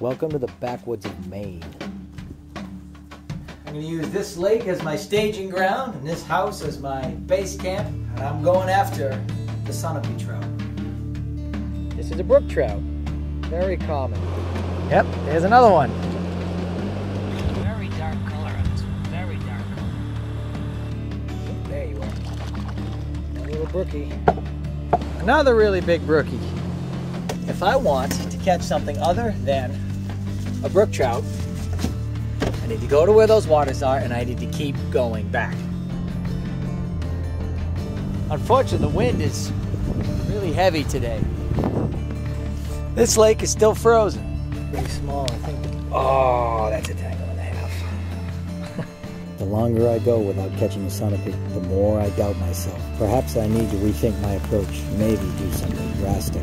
Welcome to the backwoods of Maine. I'm going to use this lake as my staging ground and this house as my base camp, and I'm going after the Sunapee trout. This is a brook trout. Very common. Yep, there's another one. Very dark color on this one. Very dark color. There you are. A little brookie. Another really big brookie. If I want to catch something other than a brook trout, I need to go to where those waters are and I need to keep going back. Unfortunately, the wind is really heavy today. This lake is still frozen. Pretty small, I think. Oh, that's a tangle and a half. The longer I go without catching a sunapee, the more I doubt myself. Perhaps I need to rethink my approach, maybe do something drastic.